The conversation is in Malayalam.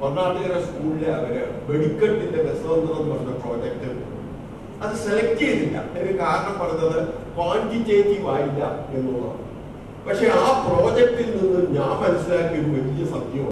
കർണാടക സ്കൂളിലെ അവർ വെടിക്കെട്ടിന്റെ രസതന്ത്രം എന്ന് പറഞ്ഞ പ്രോജക്റ്റ് അത് സെലക്ട് ചെയ്തില്ല. അതിന് കാരണം പറഞ്ഞത് ക്വാണ്ടിറ്റേറ്റീവ് ആയില്ല എന്നുള്ളതാണ്. പക്ഷെ ആ പ്രോജക്റ്റിൽ നിന്ന് ഞാൻ മനസ്സിലാക്കിയ ഒരു വലിയ സത്യമാണ്